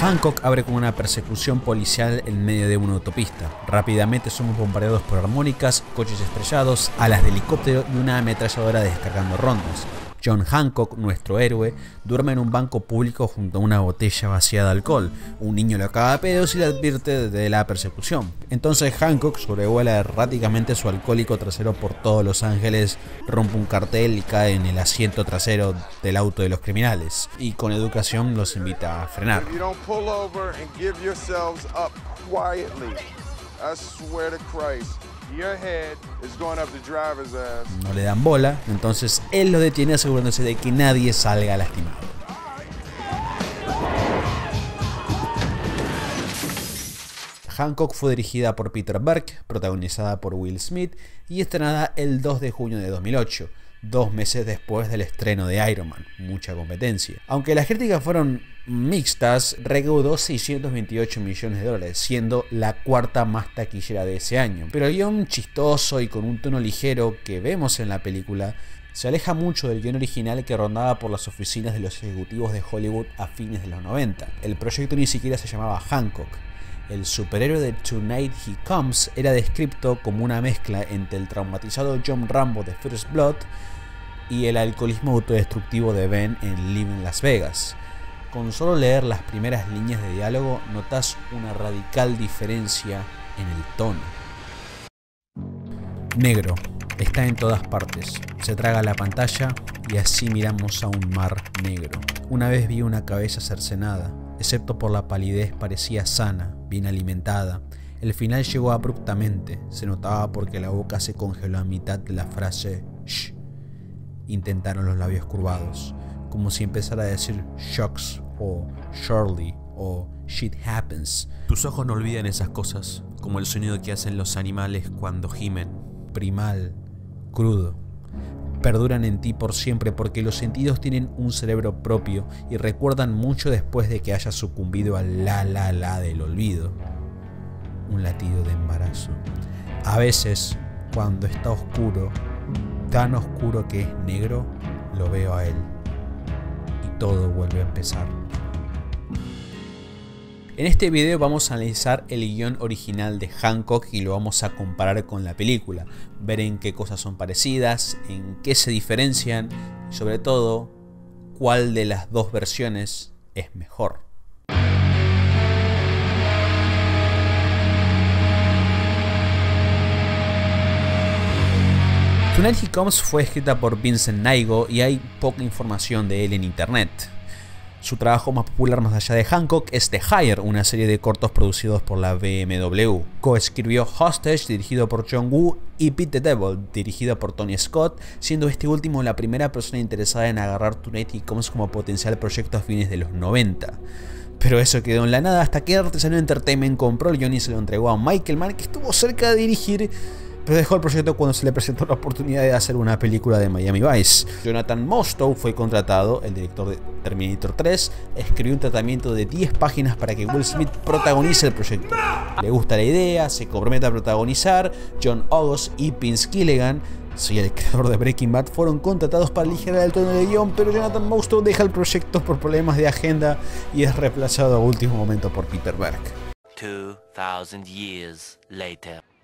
Hancock abre con una persecución policial en medio de una autopista. Rápidamente somos bombardeados por armónicas, coches estrellados, alas de helicóptero y una ametralladora descargando rondas. John Hancock, nuestro héroe, duerme en un banco público junto a una botella vacía de alcohol. Un niño lo caga a pedos y le advierte de la persecución. Entonces Hancock sobrevuela erráticamente su alcohólico trasero por todos Los Ángeles, rompe un cartel y cae en el asiento trasero del auto de los criminales. Y con educación los invita a frenar. No le dan bola, entonces él lo detiene asegurándose de que nadie salga lastimado. Hancock fue dirigida por Peter Berg, protagonizada por Will Smith y estrenada el 2 de junio de 2008 dos meses después del estreno de Iron Man. Mucha competencia. Aunque las críticas fueron mixtas, recaudó 628 millones de dólares, siendo la cuarta más taquillera de ese año. Pero el guion chistoso y con un tono ligero que vemos en la película se aleja mucho del guion original que rondaba por las oficinas de los ejecutivos de Hollywood a fines de los 90. El proyecto ni siquiera se llamaba Hancock. El superhéroe de Tonight He Comes era descrito como una mezcla entre el traumatizado John Rambo de First Blood y el alcoholismo autodestructivo de Ben en Live Las Vegas. Con solo leer las primeras líneas de diálogo notas una radical diferencia en el tono. Negro, está en todas partes, se traga la pantalla y así miramos a un mar negro. Una vez vi una cabeza cercenada, excepto por la palidez parecía sana, bien alimentada. El final llegó abruptamente, se notaba porque la boca se congeló a mitad de la frase shh intentaron los labios curvados, como si empezara a decir shocks o surely o shit happens. Tus ojos no olvidan esas cosas, como el sonido que hacen los animales cuando gimen, primal, crudo. Perduran en ti por siempre porque los sentidos tienen un cerebro propio y recuerdan mucho después de que hayas sucumbido al la la la del olvido. Un latido de embarazo. A veces, cuando está oscuro, tan oscuro que es negro, lo veo a él. Todo vuelve a empezar. En este video vamos a analizar el guion original de Hancock y lo vamos a comparar con la película, ver en qué cosas son parecidas, en qué se diferencian y sobre todo cuál de las dos versiones es mejor. Tonight He Comes fue escrita por Vincent Naigo y hay poca información de él en internet. Su trabajo más popular más allá de Hancock es The Hire, una serie de cortos producidos por la BMW. Coescribió Hostage, dirigido por John Woo, y Pete the Devil, dirigido por Tony Scott, siendo este último la primera persona interesada en agarrar Tonight He Comes como potencial proyecto a fines de los 90. Pero eso quedó en la nada hasta que Artisanal Entertainment compró el guion y se lo entregó a Michael Mann, que estuvo cerca de dirigir pero dejó el proyecto cuando se le presentó la oportunidad de hacer una película de Miami Vice. Jonathan Mostow fue contratado, el director de Terminator 3, escribió un tratamiento de 10 páginas para que Will Smith protagonice el proyecto. Le gusta la idea, se compromete a protagonizar, John August y Vince Gilligan soy el creador de Breaking Bad, fueron contratados para aligerar el tono de guion, pero Jonathan Mostow deja el proyecto por problemas de agenda y es reemplazado a último momento por Peter Berg. 2000 years later.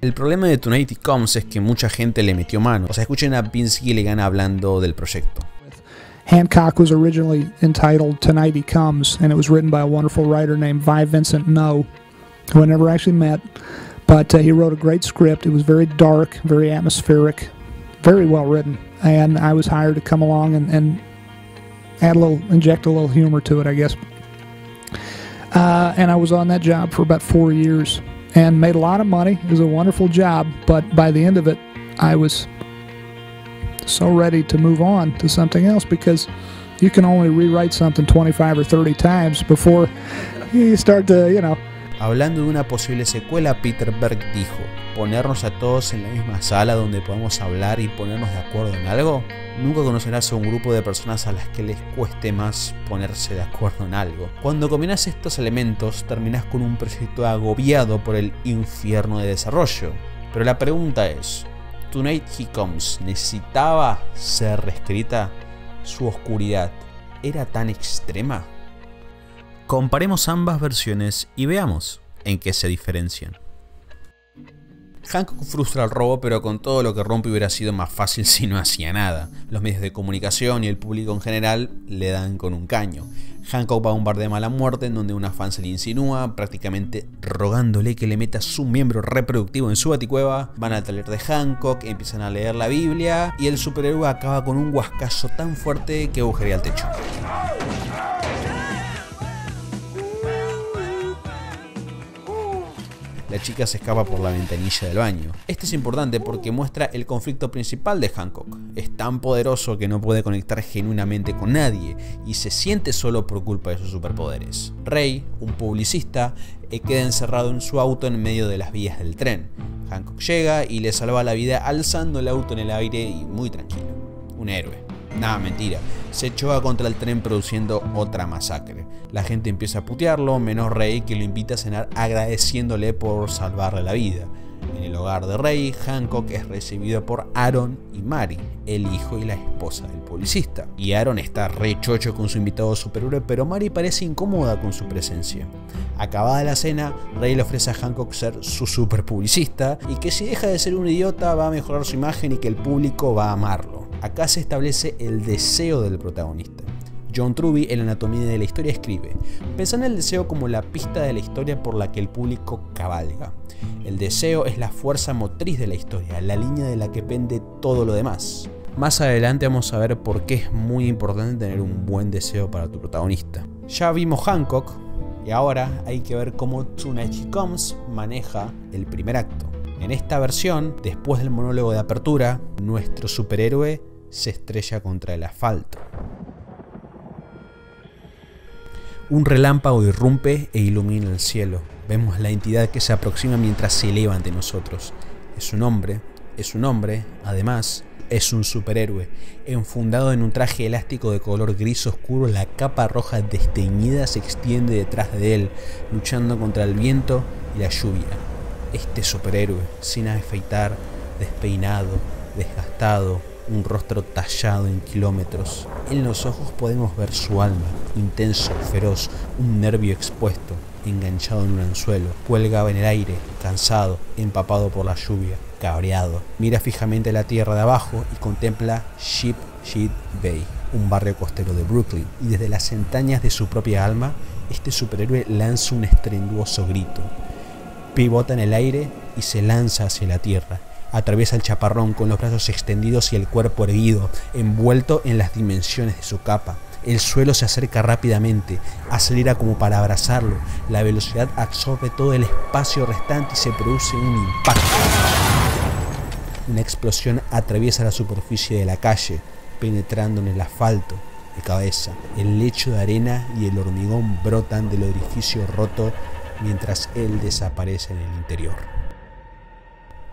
El problema de Tonight Comes es que mucha gente le metió mano. O sea, escuchen a Vince Gilligan hablando del proyecto. Hancock was originally entitled Tonight He Comes, and it was written by a wonderful writer named Vi Vincent No, who I never actually met. But uh, he wrote a great script. It was very dark, very atmospheric, very well written. And I was hired to come along and, and add a little, inject a little humor to it, I guess. Uh, and I was on that job for about four years and made a lot of money. It was a wonderful job, but by the end of it, I was so ready to move on to something else because you can only rewrite something 25 or 30 times before you start to, you know, Hablando de una posible secuela, Peter Berg dijo, ponernos a todos en la misma sala donde podamos hablar y ponernos de acuerdo en algo. Nunca conocerás a un grupo de personas a las que les cueste más ponerse de acuerdo en algo. Cuando combinas estos elementos, terminas con un proyecto agobiado por el infierno de desarrollo. Pero la pregunta es, ¿Tonight He Comes necesitaba ser reescrita? su oscuridad era tan extrema? Comparemos ambas versiones y veamos en qué se diferencian. Hancock frustra el robo, pero con todo lo que rompe hubiera sido más fácil si no hacía nada. Los medios de comunicación y el público en general le dan con un caño. Hancock va a un bar de mala muerte en donde una fan se le insinúa, prácticamente rogándole que le meta su miembro reproductivo en su baticueva. Van al taller de Hancock, empiezan a leer la Biblia y el superhéroe acaba con un huascazo tan fuerte que agujerea el techo. La chica se escapa por la ventanilla del baño. Este es importante porque muestra el conflicto principal de Hancock. Es tan poderoso que no puede conectar genuinamente con nadie y se siente solo por culpa de sus superpoderes. Ray, un publicista, eh, queda encerrado en su auto en medio de las vías del tren. Hancock llega y le salva la vida alzando el auto en el aire y muy tranquilo. Un héroe. Nada, mentira. Se choca contra el tren produciendo otra masacre. La gente empieza a putearlo, menos Rey que lo invita a cenar agradeciéndole por salvarle la vida. En el hogar de Rey, Hancock es recibido por Aaron y Mary, el hijo y la esposa del publicista. Y Aaron está re chocho con su invitado superhéroe, pero Mary parece incómoda con su presencia. Acabada la cena, Rey le ofrece a Hancock ser su super publicista y que si deja de ser un idiota va a mejorar su imagen y que el público va a amarlo. Acá se establece el deseo del protagonista. John Truby en anatomía de la historia escribe, pensá en el deseo como la pista de la historia por la que el público cabalga. El deseo es la fuerza motriz de la historia, la línea de la que pende todo lo demás. Más adelante vamos a ver por qué es muy importante tener un buen deseo para tu protagonista. Ya vimos Hancock y ahora hay que ver cómo Tonight Comes maneja el primer acto. En esta versión, después del monólogo de apertura, nuestro superhéroe se estrella contra el asfalto. Un relámpago irrumpe e ilumina el cielo. Vemos la entidad que se aproxima mientras se eleva ante nosotros. Es un hombre, es un hombre, además, es un superhéroe. Enfundado en un traje elástico de color gris oscuro, la capa roja desteñida se extiende detrás de él, luchando contra el viento y la lluvia este superhéroe, sin afeitar, despeinado, desgastado, un rostro tallado en kilómetros. En los ojos podemos ver su alma, intenso, feroz, un nervio expuesto, enganchado en un anzuelo. Cuelga en el aire, cansado, empapado por la lluvia, cabreado. Mira fijamente la tierra de abajo y contempla Ship Sheet Bay, un barrio costero de Brooklyn. Y desde las entrañas de su propia alma, este superhéroe lanza un estrenduoso grito pivota en el aire y se lanza hacia la tierra. Atraviesa el chaparrón con los brazos extendidos y el cuerpo erguido, envuelto en las dimensiones de su capa. El suelo se acerca rápidamente, acelera como para abrazarlo. La velocidad absorbe todo el espacio restante y se produce un impacto. Una explosión atraviesa la superficie de la calle, penetrando en el asfalto de cabeza. El lecho de arena y el hormigón brotan del orificio roto mientras él desaparece en el interior.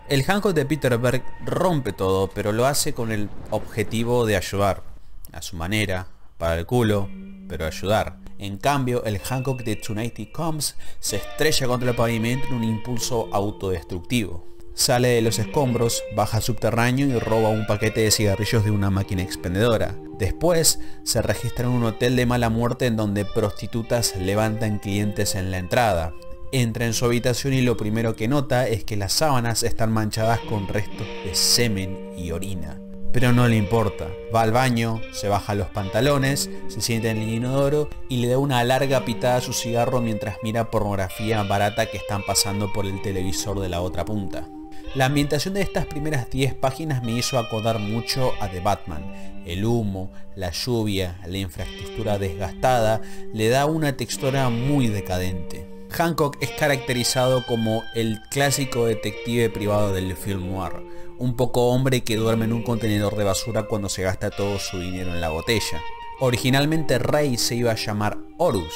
El Hancock de Peter Berg rompe todo, pero lo hace con el objetivo de ayudar, a su manera, para el culo, pero ayudar. En cambio, el Hancock de Tonight Comes se estrella contra el pavimento en un impulso autodestructivo. Sale de los escombros, baja subterráneo y roba un paquete de cigarrillos de una máquina expendedora. Después, se registra en un hotel de mala muerte en donde prostitutas levantan clientes en la entrada. Entra en su habitación y lo primero que nota es que las sábanas están manchadas con restos de semen y orina. Pero no le importa. Va al baño, se baja los pantalones, se sienta en el inodoro y le da una larga pitada a su cigarro mientras mira pornografía barata que están pasando por el televisor de la otra punta. La ambientación de estas primeras 10 páginas me hizo acordar mucho a The Batman. El humo, la lluvia, la infraestructura desgastada le da una textura muy decadente. Hancock es caracterizado como el clásico detective privado del film noir, un poco hombre que duerme en un contenedor de basura cuando se gasta todo su dinero en la botella. Originalmente Rey se iba a llamar Horus.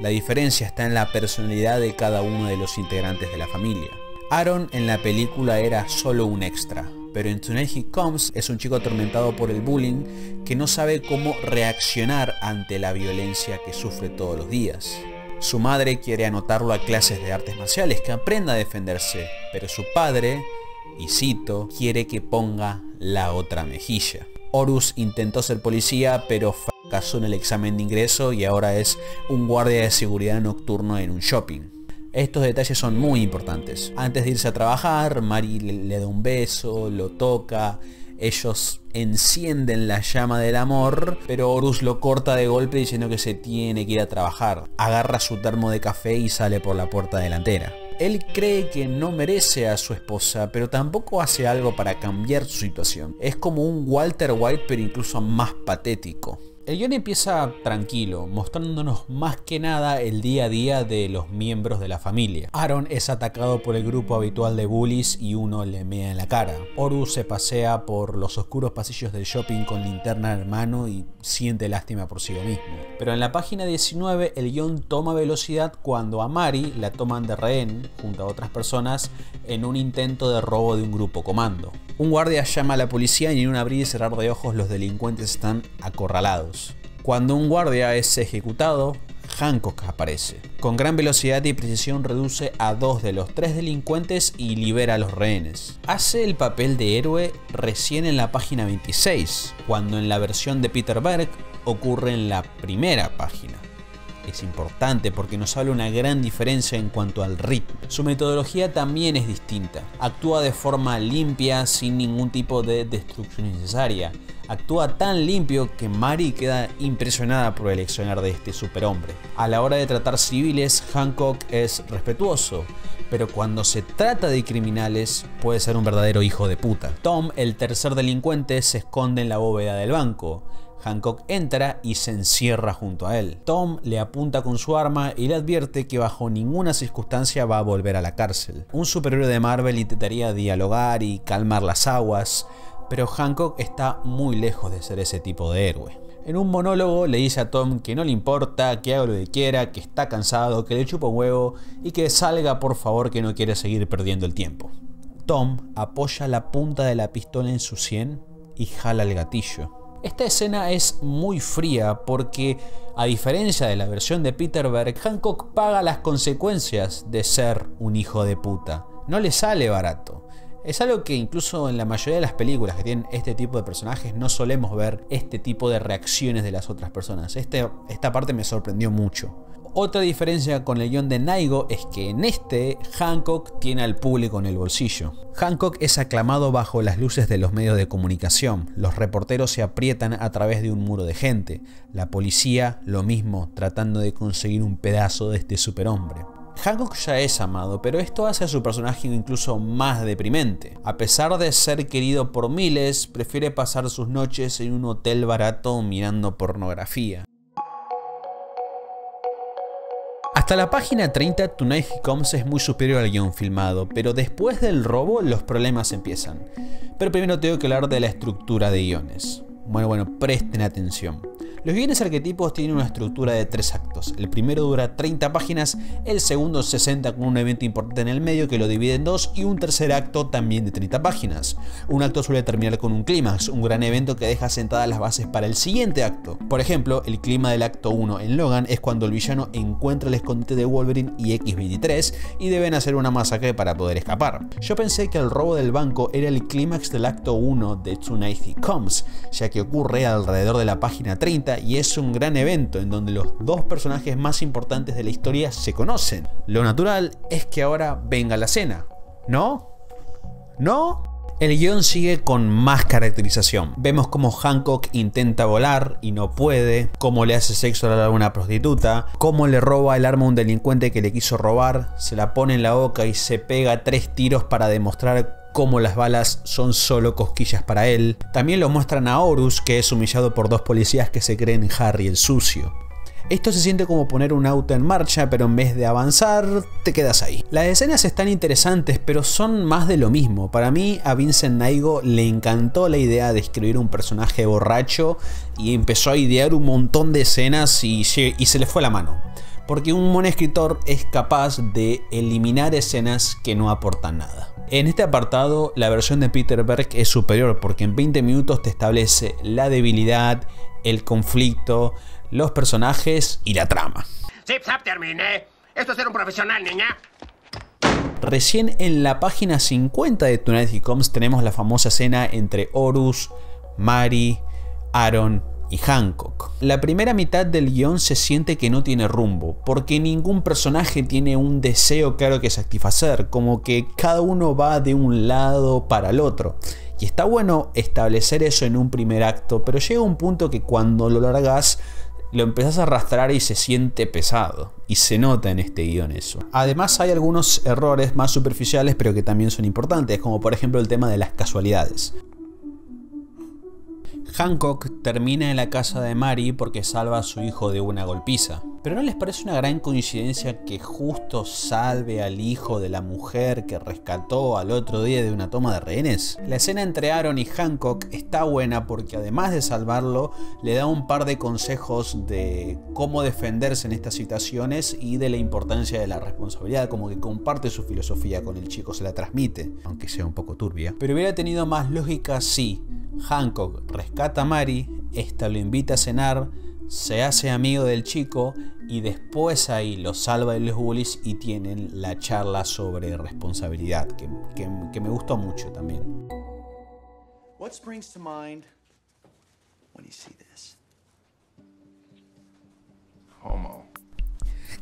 La diferencia está en la personalidad de cada uno de los integrantes de la familia. Aaron en la película era solo un extra, pero en Tonight He Comes es un chico atormentado por el bullying que no sabe cómo reaccionar ante la violencia que sufre todos los días. Su madre quiere anotarlo a clases de artes marciales, que aprenda a defenderse, pero su padre, y cito, quiere que ponga la otra mejilla. Horus intentó ser policía, pero fracasó en el examen de ingreso y ahora es un guardia de seguridad nocturno en un shopping. Estos detalles son muy importantes. Antes de irse a trabajar, Mari le, da un beso, lo toca, ellos encienden la llama del amor, pero Horus lo corta de golpe diciendo que se tiene que ir a trabajar. Agarra su termo de café y sale por la puerta delantera. Él cree que no merece a su esposa, pero tampoco hace algo para cambiar su situación. Es como un Walter White, pero incluso más patético. El guion empieza tranquilo, mostrándonos más que nada el día a día de los miembros de la familia. Aaron es atacado por el grupo habitual de bullies y uno le mea en la cara. Horus se pasea por los oscuros pasillos del shopping con linterna en mano y siente lástima por sí mismo. Pero en la página 19 el guion toma velocidad cuando a Mari la toman de rehén junto a otras personas en un intento de robo de un grupo comando. Un guardia llama a la policía y en un abrir y cerrar de ojos los delincuentes están acorralados. Cuando un guardia es ejecutado, Hancock aparece. Con gran velocidad y precisión reduce a dos de los tres delincuentes y libera a los rehenes. Hace el papel de héroe recién en la página 26, cuando en la versión de Peter Berg ocurre en la primera página es importante porque nos habla una gran diferencia en cuanto al ritmo. Su metodología también es distinta. Actúa de forma limpia sin ningún tipo de destrucción innecesaria. Actúa tan limpio que Mari queda impresionada por el accionar de este superhombre. A la hora de tratar civiles, Hancock es respetuoso, pero cuando se trata de criminales puede ser un verdadero hijo de puta. Tom, el tercer delincuente, se esconde en la bóveda del banco. Hancock entra y se encierra junto a él. Tom le apunta con su arma y le advierte que bajo ninguna circunstancia va a volver a la cárcel. Un superhéroe de Marvel intentaría dialogar y calmar las aguas, pero Hancock está muy lejos de ser ese tipo de héroe. En un monólogo le dice a Tom que no le importa, que haga lo que quiera, que está cansado, que le chupa un huevo y que salga por favor que no quiere seguir perdiendo el tiempo. Tom apoya la punta de la pistola en su sien y jala el gatillo. Esta escena es muy fría porque, a diferencia de la versión de Peter Berg, Hancock paga las consecuencias de ser un hijo de puta. No le sale barato. Es algo que incluso en la mayoría de las películas que tienen este tipo de personajes no solemos ver este tipo de reacciones de las otras personas. Este, esta parte me sorprendió mucho. Otra diferencia con el guion de Naigo es que en este Hancock tiene al público en el bolsillo. Hancock es aclamado bajo las luces de los medios de comunicación, los reporteros se aprietan a través de un muro de gente, la policía lo mismo, tratando de conseguir un pedazo de este superhombre. Hancock ya es amado, pero esto hace a su personaje incluso más deprimente. A pesar de ser querido por miles, prefiere pasar sus noches en un hotel barato mirando pornografía. Hasta la página 30 Tonight He Comes es muy superior al guion filmado, pero después del robo los problemas empiezan. Pero primero tengo que hablar de la estructura de guiones. Bueno, bueno, presten atención. Los guiones arquetipos tienen una estructura de tres actos. El primero dura 30 páginas, el segundo 60 con un evento importante en el medio que lo divide en dos y un tercer acto también de 30 páginas. Un acto suele terminar con un clímax, un gran evento que deja sentadas las bases para el siguiente acto. Por ejemplo, el clima del acto 1 en Logan es cuando el villano encuentra el escondite de Wolverine y X-23 y deben hacer una masacre para poder escapar. Yo pensé que el robo del banco era el clímax del acto 1 de Tonight He Comes, ya que ocurre alrededor de la página 30 y es un gran evento en donde los dos personajes más importantes de la historia se conocen. Lo natural es que ahora venga la cena, ¿no? ¿No? El guion sigue con más caracterización. Vemos cómo Hancock intenta volar y no puede, cómo le hace sexo a una prostituta, cómo le roba el arma a un delincuente que le quiso robar, se la pone en la boca y se pega tres tiros para demostrar cómo las balas son solo cosquillas para él. También lo muestran a Horus, que es humillado por dos policías que se creen Harry el sucio. Esto se siente como poner un auto en marcha, pero en vez de avanzar, te quedas ahí. Las escenas están interesantes, pero son más de lo mismo. Para mí, a Vincent Naigo le encantó la idea de escribir un personaje borracho y empezó a idear un montón de escenas y, y se le fue la mano. Porque un buen escritor es capaz de eliminar escenas que no aportan nada. En este apartado, la versión de Peter Berg es superior porque en 20 minutos te establece la debilidad, el conflicto, los personajes y la trama. Zip, zap, terminé. Esto es ser un profesional, niña. Recién en la página 50 de Tonight He Comes tenemos la famosa escena entre Horus, Mary, Aaron y Hancock. La primera mitad del guion se siente que no tiene rumbo, porque ningún personaje tiene un deseo claro que satisfacer, como que cada uno va de un lado para el otro. Y está bueno establecer eso en un primer acto, pero llega un punto que cuando lo largas lo empezás a arrastrar y se siente pesado. Y se nota en este guion eso. Además hay algunos errores más superficiales pero que también son importantes, como por ejemplo el tema de las casualidades. Hancock termina en la casa de Mary porque salva a su hijo de una golpiza. Pero ¿no les parece una gran coincidencia que justo salve al hijo de la mujer que rescató al otro día de una toma de rehenes? La escena entre Aaron y Hancock está buena porque además de salvarlo, le da un par de consejos de cómo defenderse en estas situaciones y de la importancia de la responsabilidad, como que comparte su filosofía con el chico, se la transmite, aunque sea un poco turbia. Pero hubiera tenido más lógica si Hancock rescata a Mary, esta lo invita a cenar, se hace amigo del chico y después ahí lo salva de los bullies y tienen la charla sobre responsabilidad, que, que, que me gustó mucho también. What springs to mind when you see this? Homo.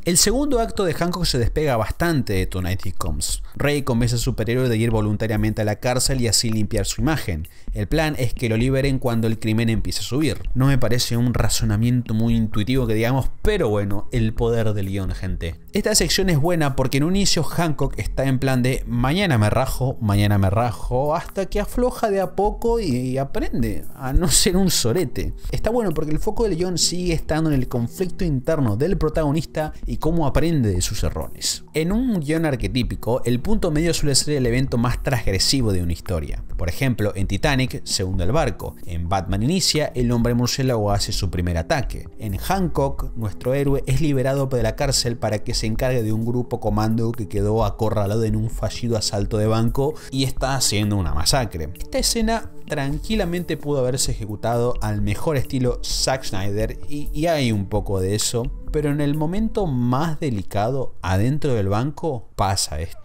El segundo acto de Hancock se despega bastante de Tonight He Comes. Ray convence a su superhéroe de ir voluntariamente a la cárcel y así limpiar su imagen. El plan es que lo liberen cuando el crimen empiece a subir. No me parece un razonamiento muy intuitivo que digamos, pero bueno, el poder del guion, gente. Esta sección es buena porque en un inicio Hancock está en plan de mañana me rajo, mañana me rajo, hasta que afloja de a poco y aprende a no ser un sorete. Está bueno porque el foco del guion sigue estando en el conflicto interno del protagonista y cómo aprende de sus errores. En un guion arquetípico, el punto medio suele ser el evento más transgresivo de una historia. Por ejemplo, en Titanic se hunde el barco, en Batman Inicia, el hombre murciélago hace su primer ataque. En Hancock, nuestro héroe es liberado de la cárcel para que se encargue de un grupo comando que quedó acorralado en un fallido asalto de banco y está haciendo una masacre. Esta escena tranquilamente pudo haberse ejecutado al mejor estilo Zack Snyder y, y hay un poco de eso, pero en el momento más delicado, adentro del banco, pasa esto.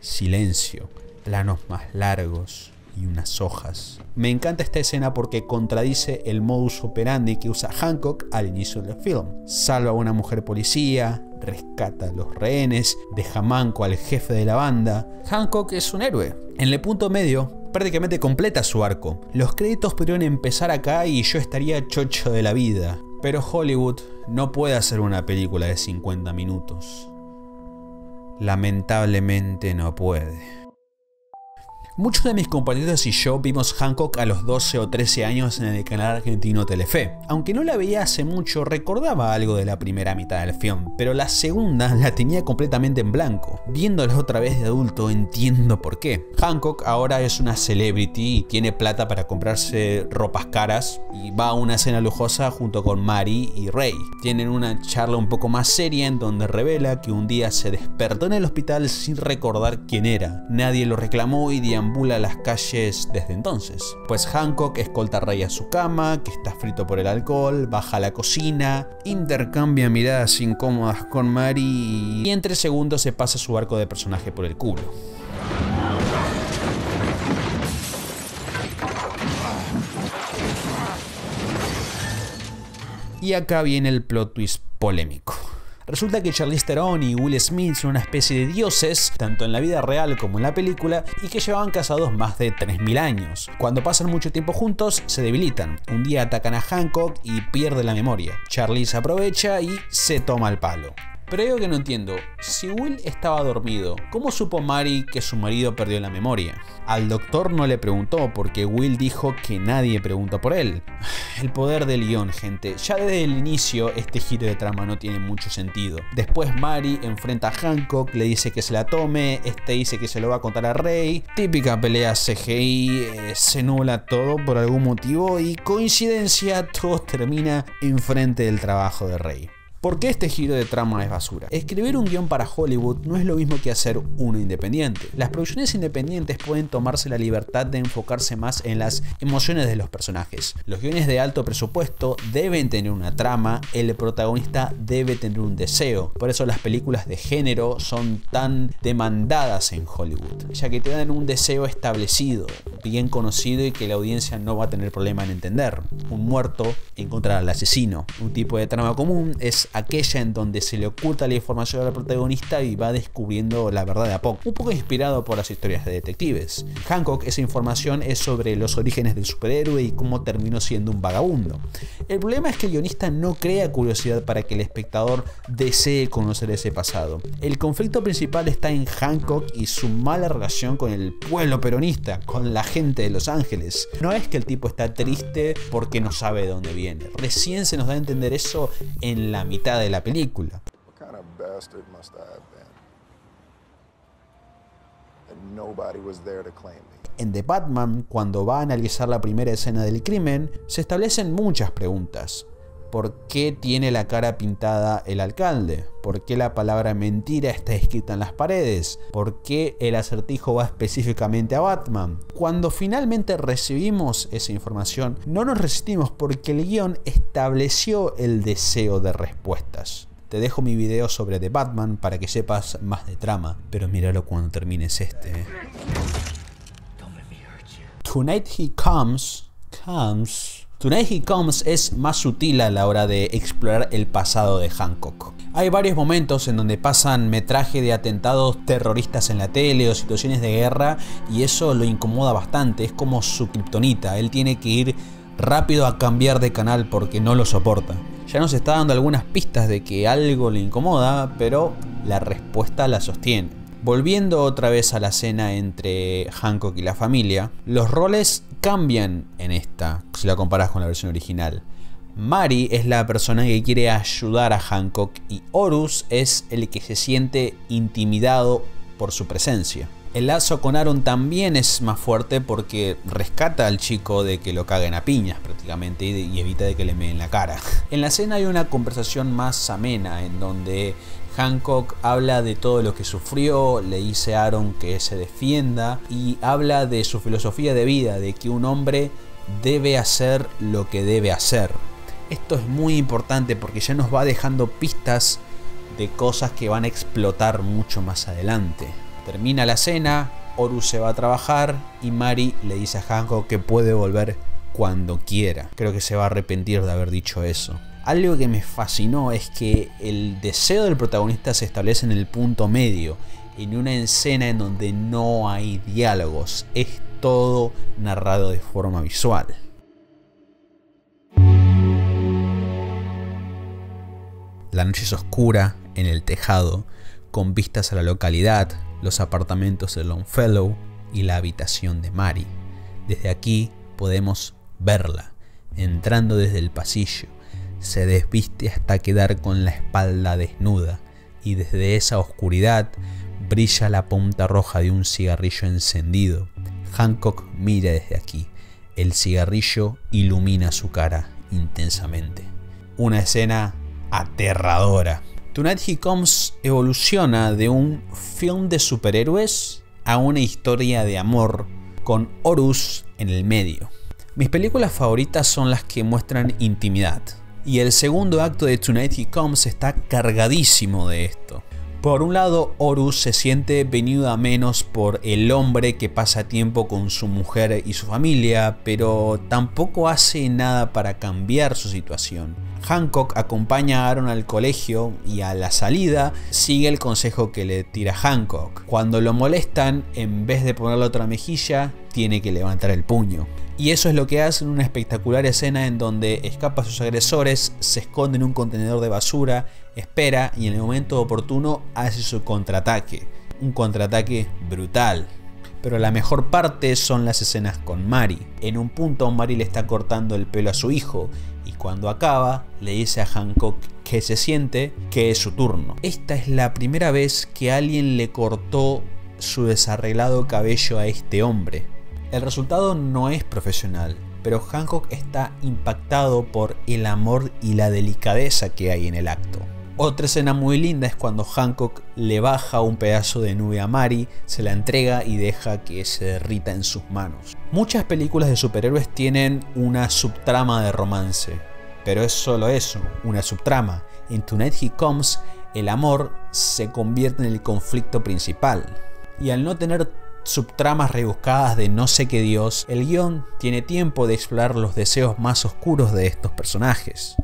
Silencio, planos más largos y unas hojas. Me encanta esta escena porque contradice el modus operandi que usa Hancock al inicio del film. Salva a una mujer policía, rescata a los rehenes, deja manco al jefe de la banda. Hancock es un héroe. En el punto medio, prácticamente completa su arco. Los créditos podrían empezar acá y yo estaría chocho de la vida. Pero Hollywood no puede hacer una película de 50 minutos. Lamentablemente no puede. Muchos de mis compañeros y yo vimos Hancock a los 12 o 13 años en el canal argentino Telefe. Aunque no la veía hace mucho, recordaba algo de la primera mitad del film, pero la segunda la tenía completamente en blanco. Viéndola otra vez de adulto entiendo por qué. Hancock ahora es una celebrity y tiene plata para comprarse ropas caras y va a una cena lujosa junto con Mary y Ray. Tienen una charla un poco más seria en donde revela que un día se despertó en el hospital sin recordar quién era. Nadie lo reclamó y deambula las calles desde entonces. Pues Hancock escolta a Ray a su cama, que está frito por el alcohol, baja a la cocina, intercambia miradas incómodas con Mary y en tres segundos se pasa su arco de personaje por el culo. Y acá viene el plot twist polémico. Resulta que Charlize Theron y Will Smith son una especie de dioses, tanto en la vida real como en la película, y que llevaban casados más de 3.000 años. Cuando pasan mucho tiempo juntos, se debilitan. Un día atacan a Hancock y pierde la memoria. Charlize aprovecha y se toma el palo. Pero digo que no entiendo, si Will estaba dormido, ¿cómo supo Mary que su marido perdió la memoria? Al doctor no le preguntó porque Will dijo que nadie pregunta por él. El poder del guion, gente. Ya desde el inicio este giro de trama no tiene mucho sentido. Después Mary enfrenta a Hancock, le dice que se la tome, este dice que se lo va a contar a Rey. Típica pelea CGI, eh, se nubla todo por algún motivo y coincidencia todo termina enfrente del trabajo de Rey. ¿Por qué este giro de trama es basura? Escribir un guion para Hollywood no es lo mismo que hacer uno independiente. Las producciones independientes pueden tomarse la libertad de enfocarse más en las emociones de los personajes. Los guiones de alto presupuesto deben tener una trama, el protagonista debe tener un deseo. Por eso las películas de género son tan demandadas en Hollywood, ya que te dan un deseo establecido, bien conocido y que la audiencia no va a tener problema en entender. Un muerto encontrar al asesino. Un tipo de trama común es aquella en donde se le oculta la información al protagonista y va descubriendo la verdad de a poco. Un poco inspirado por las historias de detectives. Hancock, esa información es sobre los orígenes del superhéroe y cómo terminó siendo un vagabundo. El problema es que el guionista no crea curiosidad para que el espectador desee conocer ese pasado. El conflicto principal está en Hancock y su mala relación con el pueblo peronista, con la gente de Los Ángeles. No es que el tipo está triste porque no sabe de dónde viene. Recién se nos da a entender eso en la mitad de la película. En The Batman, cuando va a analizar la primera escena del crimen, se establecen muchas preguntas. ¿Por qué tiene la cara pintada el alcalde? ¿Por qué la palabra mentira está escrita en las paredes? ¿Por qué el acertijo va específicamente a Batman? Cuando finalmente recibimos esa información, no nos resistimos porque el guion estableció el deseo de respuestas. Te dejo mi video sobre The Batman para que sepas más de trama, pero míralo cuando termines este. eh. Tonight He Comes, Comes. Tonight He Comes es más sutil a la hora de explorar el pasado de Hancock. Hay varios momentos en donde pasan metraje de atentados terroristas en la tele o situaciones de guerra y eso lo incomoda bastante, es como su kriptonita, él tiene que ir rápido a cambiar de canal porque no lo soporta. Ya nos está dando algunas pistas de que algo le incomoda, pero la respuesta la sostiene. Volviendo otra vez a la cena entre Hancock y la familia, los roles cambian en esta, si la comparas con la versión original. Mary es la persona que quiere ayudar a Hancock y Horus es el que se siente intimidado por su presencia. El lazo con Aaron también es más fuerte porque rescata al chico de que lo caguen a piñas prácticamente y, y evita de que le meen la cara. En la escena hay una conversación más amena en donde Hancock habla de todo lo que sufrió, le dice a Aaron que se defienda y habla de su filosofía de vida, de que un hombre debe hacer lo que debe hacer. Esto es muy importante porque ya nos va dejando pistas de cosas que van a explotar mucho más adelante. Termina la cena, Horus se va a trabajar y Mary le dice a Hancock que puede volver cuando quiera. Creo que se va a arrepentir de haber dicho eso. Algo que me fascinó es que el deseo del protagonista se establece en el punto medio, en una escena en donde no hay diálogos, es todo narrado de forma visual. La noche es oscura en el tejado, con vistas a la localidad, los apartamentos de Longfellow y la habitación de Mary. Desde aquí podemos verla, entrando desde el pasillo. Se desviste hasta quedar con la espalda desnuda y desde esa oscuridad brilla la punta roja de un cigarrillo encendido. Hancock mira desde aquí. El cigarrillo ilumina su cara intensamente. Una escena aterradora. Tonight He Comes evoluciona de un film de superhéroes a una historia de amor con Horus en el medio. Mis películas favoritas son las que muestran intimidad. Y el segundo acto de Tonight He Comes está cargadísimo de esto. Por un lado, Horus se siente venido a menos por el hombre que pasa tiempo con su mujer y su familia, pero tampoco hace nada para cambiar su situación. Hancock acompaña a Aaron al colegio y a la salida sigue el consejo que le tira Hancock. Cuando lo molestan, en vez de ponerle otra mejilla, tiene que levantar el puño. Y eso es lo que hace en una espectacular escena en donde escapa a sus agresores, se esconde en un contenedor de basura, espera y en el momento oportuno hace su contraataque. Un contraataque brutal. Pero la mejor parte son las escenas con Mari. En un punto Mari le está cortando el pelo a su hijo y cuando acaba le dice a Hancock que se siente que es su turno. Esta es la primera vez que alguien le cortó su desarreglado cabello a este hombre. El resultado no es profesional, pero Hancock está impactado por el amor y la delicadeza que hay en el acto. Otra escena muy linda es cuando Hancock le baja un pedazo de nube a Mari, se la entrega y deja que se derrita en sus manos. Muchas películas de superhéroes tienen una subtrama de romance, pero es solo eso, una subtrama. En Tonight He Comes, el amor se convierte en el conflicto principal. Y al no tener subtramas rebuscadas de no sé qué dios, el guion tiene tiempo de explorar los deseos más oscuros de estos personajes.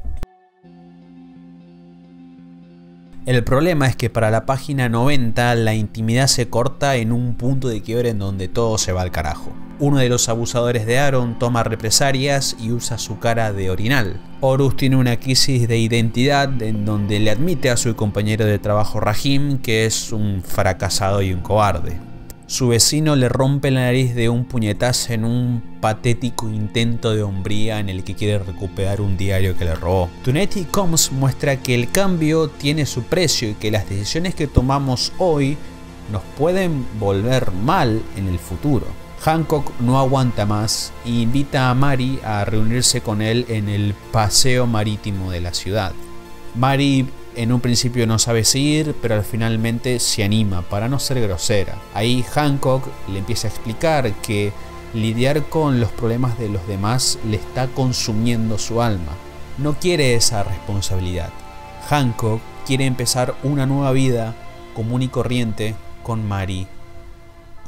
El problema es que para la página 90 la intimidad se corta en un punto de quiebre en donde todo se va al carajo. Uno de los abusadores de Aaron toma represalias y usa su cara de orinal. Horus tiene una crisis de identidad en donde le admite a su compañero de trabajo Rahim que es un fracasado y un cobarde. Su vecino le rompe la nariz de un puñetazo en un patético intento de hombría en el que quiere recuperar un diario que le robó. Tunetti Combs muestra que el cambio tiene su precio y que las decisiones que tomamos hoy nos pueden volver mal en el futuro. Hancock no aguanta más e invita a Mary a reunirse con él en el paseo marítimo de la ciudad. Mary en un principio no sabe seguir, pero finalmente se anima para no ser grosera. Ahí Hancock le empieza a explicar que lidiar con los problemas de los demás le está consumiendo su alma. No quiere esa responsabilidad. Hancock quiere empezar una nueva vida común y corriente con Mary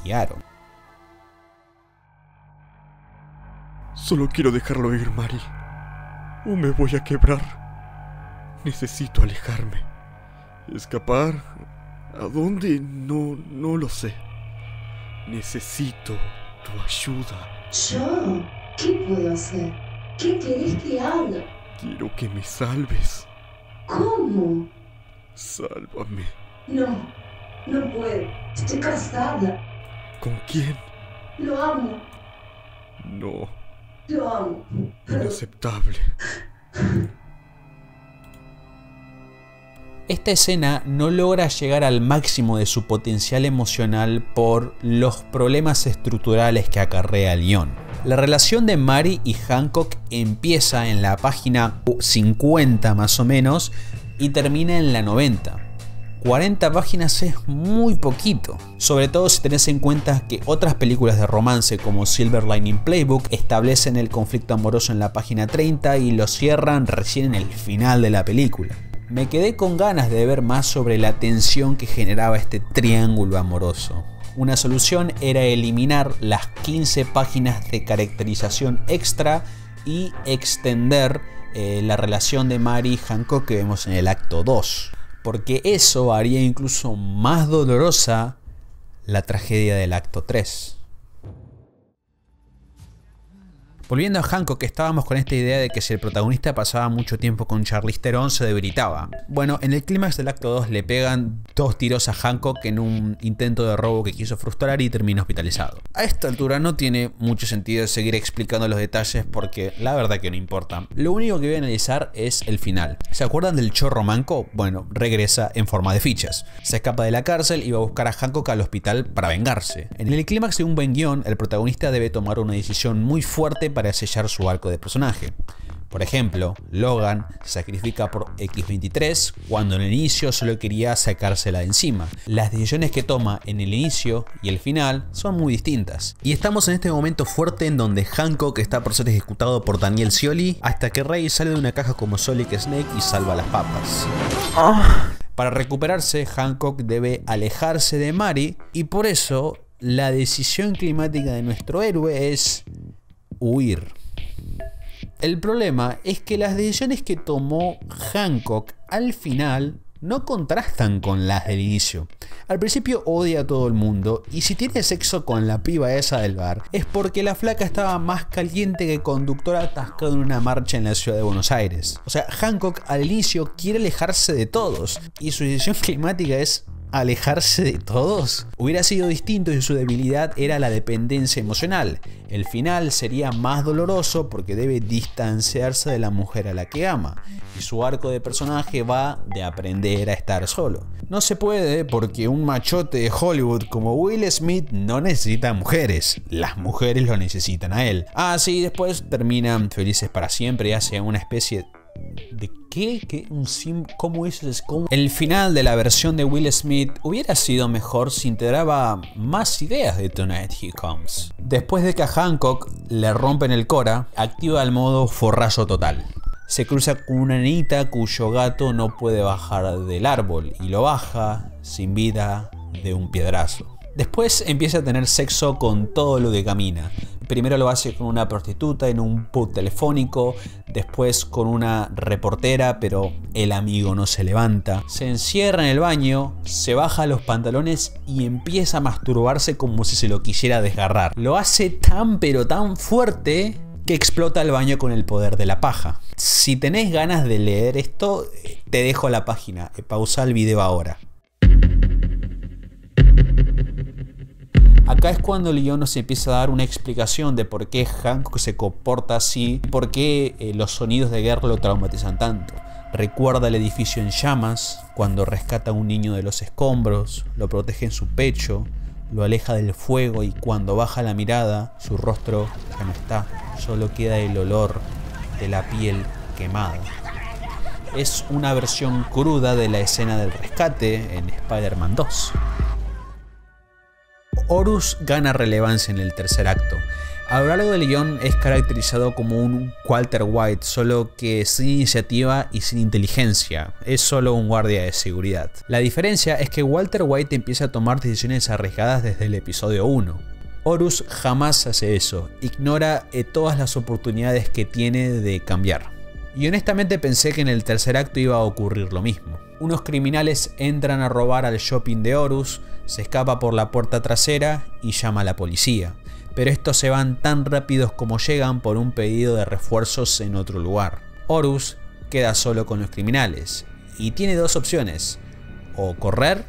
y Aaron. Solo quiero dejarlo ir, Mary. O me voy a quebrar. Necesito alejarme. Escapar. ¿A dónde? No, no lo sé. Necesito tu ayuda. ¿Yo? ¿Qué puedo hacer? ¿Qué querés que haga? Quiero que me salves. ¿Cómo? Sálvame. No, no puedo. Estoy casada. ¿Con quién? Lo amo, No. lo amo. Inaceptable. Esta escena no logra llegar al máximo de su potencial emocional por los problemas estructurales que acarrea el. La relación de Mary y Hancock empieza en la página 50 más o menos y termina en la 90. 40 páginas es muy poquito, sobre todo si tenés en cuenta que otras películas de romance como Silver Lining Playbook establecen el conflicto amoroso en la página 30 y lo cierran recién en el final de la película me quedé con ganas de ver más sobre la tensión que generaba este triángulo amoroso. Una solución era eliminar las 15 páginas de caracterización extra y extender eh, la relación de Mary y Hancock que vemos en el acto 2. Porque eso haría incluso más dolorosa la tragedia del acto 3. Volviendo a Hancock, estábamos con esta idea de que si el protagonista pasaba mucho tiempo con Charlize Theron se debilitaba. Bueno, en el clímax del acto 2 le pegan dos tiros a Hancock en un intento de robo que quiso frustrar y termina hospitalizado. A esta altura no tiene mucho sentido seguir explicando los detalles porque la verdad que no importa. Lo único que voy a analizar es el final. ¿Se acuerdan del chorro manco? Bueno, regresa en forma de fichas. Se escapa de la cárcel y va a buscar a Hancock al hospital para vengarse. En el clímax de un buen guion, el protagonista debe tomar una decisión muy fuerte para para sellar su arco de personaje. Por ejemplo, Logan sacrifica por X-23 cuando en el inicio solo quería sacársela de encima. Las decisiones que toma en el inicio y el final son muy distintas. Y estamos en este momento fuerte en donde Hancock está por ser ejecutado por Daniel Scioli hasta que Rey sale de una caja como Solid Snake y salva las papas. Para recuperarse, Hancock debe alejarse de Mary y por eso la decisión climática de nuestro héroe es huir. El problema es que las decisiones que tomó Hancock al final no contrastan con las del inicio. Al principio odia a todo el mundo y si tiene sexo con la piba esa del bar es porque la flaca estaba más caliente que conductor atascado en una marcha en la ciudad de Buenos Aires. O sea, Hancock al inicio quiere alejarse de todos y su decisión climática es alejarse de todos? Hubiera sido distinto si su debilidad era la dependencia emocional. El final sería más doloroso porque debe distanciarse de la mujer a la que ama. Y su arco de personaje va de aprender a estar solo. No se puede porque un machote de Hollywood como Will Smith no necesita mujeres. Las mujeres lo necesitan a él. Ah, sí, después terminan felices para siempre y hace una especie de ¿Qué? ¿Qué? Un sim ¿Cómo es? El final de la versión de Will Smith hubiera sido mejor si integraba más ideas de Tonight He Comes. Después de que a Hancock le rompen el Cora, activa el modo forrazo total. Se cruza con una nenita cuyo gato no puede bajar del árbol y lo baja sin vida de un piedrazo. Después empieza a tener sexo con todo lo que camina. Primero lo hace con una prostituta en un pub telefónico, después con una reportera, pero el amigo no se levanta. Se encierra en el baño, se baja los pantalones y empieza a masturbarse como si se lo quisiera desgarrar. Lo hace tan pero tan fuerte que explota el baño con el poder de la paja. Si tenés ganas de leer esto, te dejo la página. Pausa el video ahora. Acá es cuando Leon nos empieza a dar una explicación de por qué Hancock se comporta así, por qué eh, los sonidos de guerra lo traumatizan tanto. Recuerda el edificio en llamas, cuando rescata a un niño de los escombros, lo protege en su pecho, lo aleja del fuego y cuando baja la mirada, su rostro ya no está, solo queda el olor de la piel quemada. Es una versión cruda de la escena del rescate en Spider-Man 2. Horus gana relevancia en el tercer acto. A lo largo del es caracterizado como un Walter White, solo que sin iniciativa y sin inteligencia. Es solo un guardia de seguridad. La diferencia es que Walter White empieza a tomar decisiones arriesgadas desde el episodio 1. Horus jamás hace eso, ignora eh, todas las oportunidades que tiene de cambiar. Y honestamente pensé que en el tercer acto iba a ocurrir lo mismo. Unos criminales entran a robar al shopping de Horus, se escapa por la puerta trasera y llama a la policía. Pero estos se van tan rápidos como llegan por un pedido de refuerzos en otro lugar. Horus queda solo con los criminales y tiene dos opciones, o correr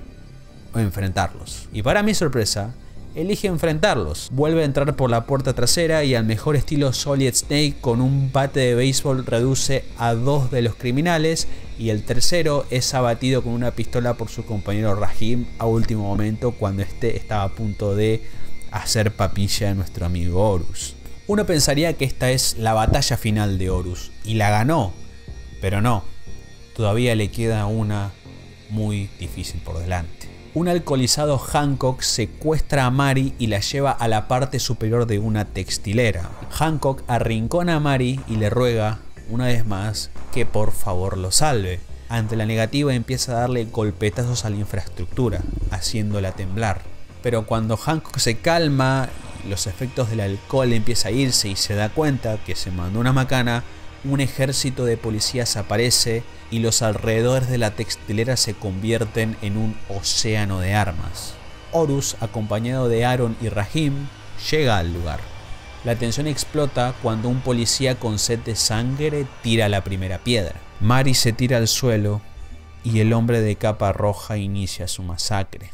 o enfrentarlos. Y para mi sorpresa, elige enfrentarlos. Vuelve a entrar por la puerta trasera y al mejor estilo Solid Snake con un bate de béisbol reduce a dos de los criminales y el tercero es abatido con una pistola por su compañero Rahim a último momento cuando este estaba a punto de hacer papilla a nuestro amigo Horus. Uno pensaría que esta es la batalla final de Horus y la ganó, pero no, todavía le queda una muy difícil por delante. Un alcoholizado Hancock secuestra a Mari y la lleva a la parte superior de una textilera. Hancock arrincona a Mari y le ruega, una vez más, que por favor lo salve. Ante la negativa empieza a darle golpetazos a la infraestructura, haciéndola temblar. Pero cuando Hancock se calma, los efectos del alcohol empieza a irse y se da cuenta que se mandó una macana, un ejército de policías aparece y los alrededores de la textilera se convierten en un océano de armas. Horus, acompañado de Aaron y Rahim, llega al lugar. La tensión explota cuando un policía con sed de sangre tira la primera piedra. Mari se tira al suelo y el hombre de capa roja inicia su masacre.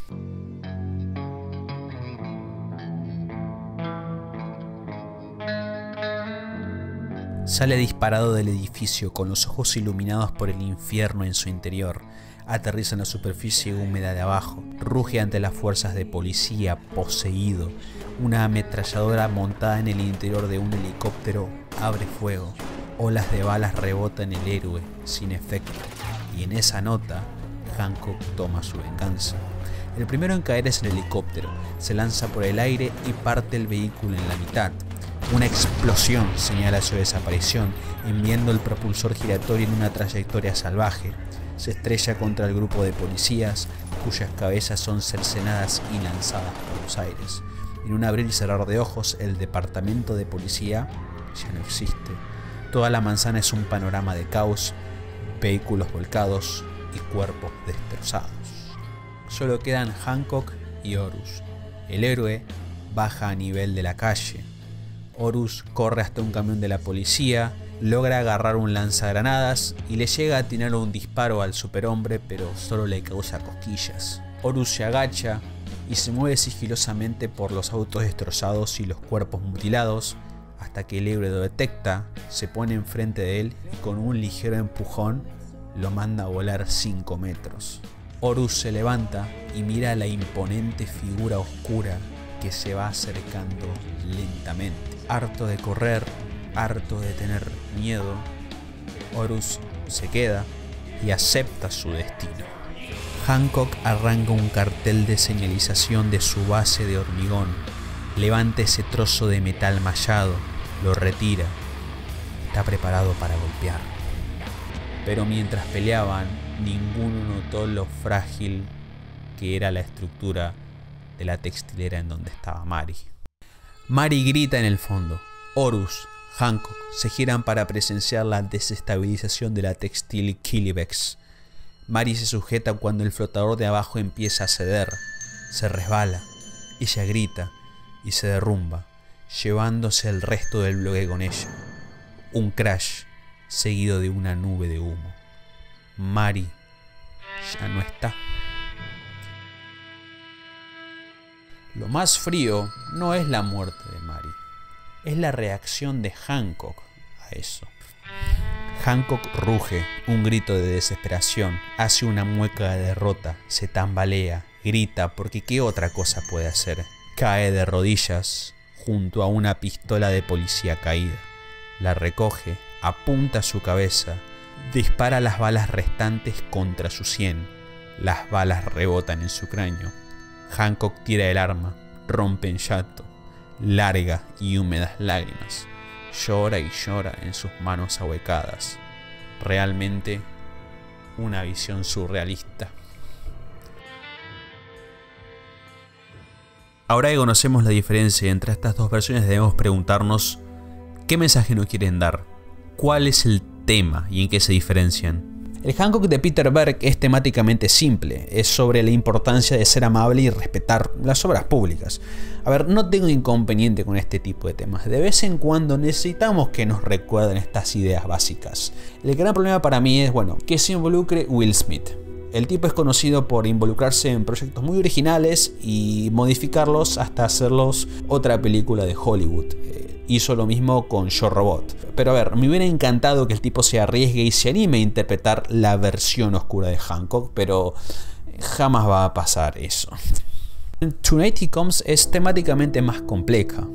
Sale disparado del edificio con los ojos iluminados por el infierno en su interior. Aterriza en la superficie húmeda de abajo. Ruge ante las fuerzas de policía, poseído. Una ametralladora montada en el interior de un helicóptero abre fuego. Olas de balas rebotan el héroe, sin efecto. Y en esa nota, Hancock toma su venganza. El primero en caer es el helicóptero. Se lanza por el aire y parte el vehículo en la mitad. Una explosión señala su desaparición, enviando el propulsor giratorio en una trayectoria salvaje. Se estrella contra el grupo de policías, cuyas cabezas son cercenadas y lanzadas por los aires. En un abrir y cerrar de ojos, el departamento de policía ya no existe. Toda la manzana es un panorama de caos, vehículos volcados y cuerpos destrozados. Solo quedan Hancock y Horus. El héroe baja a nivel de la calle, Horus corre hasta un camión de la policía, logra agarrar un lanzagranadas y le llega a tirar un disparo al superhombre, pero solo le causa cosquillas. Horus se agacha y se mueve sigilosamente por los autos destrozados y los cuerpos mutilados, hasta que el héroe lo detecta, se pone enfrente de él y con un ligero empujón lo manda a volar 5 metros. Horus se levanta y mira a la imponente figura oscura que se va acercando lentamente. Harto de correr, harto de tener miedo, Horus se queda y acepta su destino. Hancock arranca un cartel de señalización de su base de hormigón, levanta ese trozo de metal mallado, lo retira, está preparado para golpear. Pero mientras peleaban, ninguno notó lo frágil que era la estructura de la textilera en donde estaba Mari. Mari grita en el fondo. Horus, Hancock se giran para presenciar la desestabilización de la textil Kilibex. Mari se sujeta cuando el flotador de abajo empieza a ceder. Se resbala. Ella grita y se derrumba, llevándose el resto del bloque con ella. Un crash seguido de una nube de humo. Mari ya no está. Lo más frío no es la muerte de Mari, es la reacción de Hancock a eso. Hancock ruge, un grito de desesperación, hace una mueca de derrota, se tambalea, grita porque qué otra cosa puede hacer. Cae de rodillas junto a una pistola de policía caída. La recoge, apunta su cabeza, dispara las balas restantes contra su sien. Las balas rebotan en su cráneo. Hancock tira el arma, rompe en llanto, larga y húmedas lágrimas. Llora y llora en sus manos ahuecadas. Realmente una visión surrealista. Ahora que conocemos la diferencia entre estas dos versiones debemos preguntarnos qué mensaje nos quieren dar, cuál es el tema y en qué se diferencian. El Hancock de Peter Berg es temáticamente simple, es sobre la importancia de ser amable y respetar las obras públicas. A ver, no tengo inconveniente con este tipo de temas, de vez en cuando necesitamos que nos recuerden estas ideas básicas. El gran problema para mí es, bueno, que se involucre Will Smith. El tipo es conocido por involucrarse en proyectos muy originales y modificarlos hasta hacerlos otra película de Hollywood. Hizo lo mismo con Yo Robot. Pero a ver, me hubiera encantado que el tipo se arriesgue y se anime a interpretar la versión oscura de Hancock, pero jamás va a pasar eso. Tonight He Comes es temáticamente más compleja.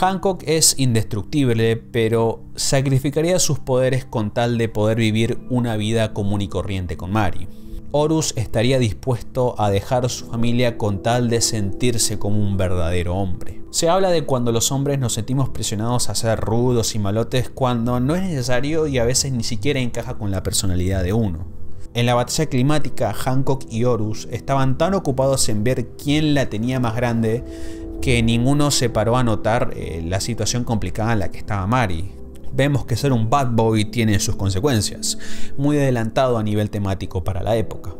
Hancock es indestructible, pero sacrificaría sus poderes con tal de poder vivir una vida común y corriente con Mari. Horus estaría dispuesto a dejar su familia con tal de sentirse como un verdadero hombre. Se habla de cuando los hombres nos sentimos presionados a ser rudos y malotes cuando no es necesario y a veces ni siquiera encaja con la personalidad de uno. En la batalla climática, Hancock y Horus estaban tan ocupados en ver quién la tenía más grande que ninguno se paró a notar eh, la situación complicada en la que estaba Mari. Vemos que ser un bad boy tiene sus consecuencias, muy adelantado a nivel temático para la época.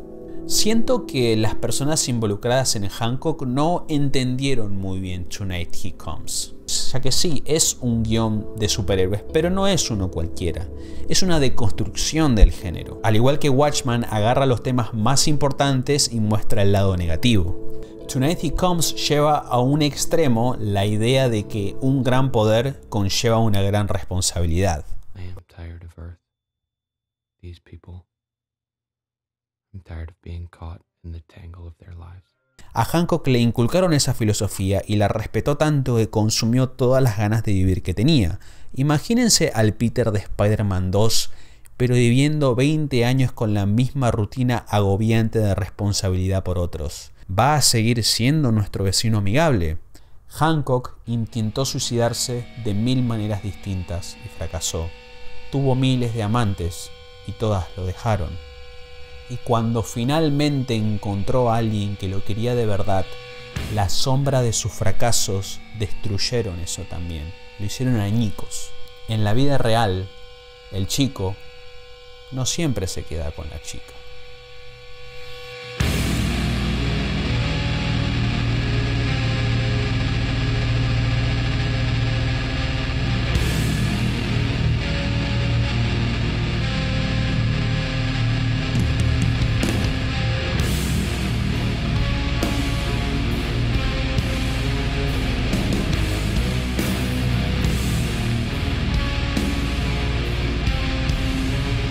Siento que las personas involucradas en Hancock no entendieron muy bien Tonight He Comes, ya que sí, es un guion de superhéroes, pero no es uno cualquiera, es una deconstrucción del género. Al igual que Watchman agarra los temas más importantes y muestra el lado negativo. Tonight He Comes lleva a un extremo la idea de que un gran poder conlleva una gran responsabilidad. A Hancock le inculcaron esa filosofía y la respetó tanto que consumió todas las ganas de vivir que tenía. Imagínense al Peter de Spider-Man 2, pero viviendo 20 años con la misma rutina agobiante de responsabilidad por otros va a seguir siendo nuestro vecino amigable. Hancock intentó suicidarse de mil maneras distintas y fracasó. Tuvo miles de amantes y todas lo dejaron. Y cuando finalmente encontró a alguien que lo quería de verdad, la sombra de sus fracasos destruyeron eso también, lo hicieron añicos. En la vida real, el chico no siempre se queda con la chica.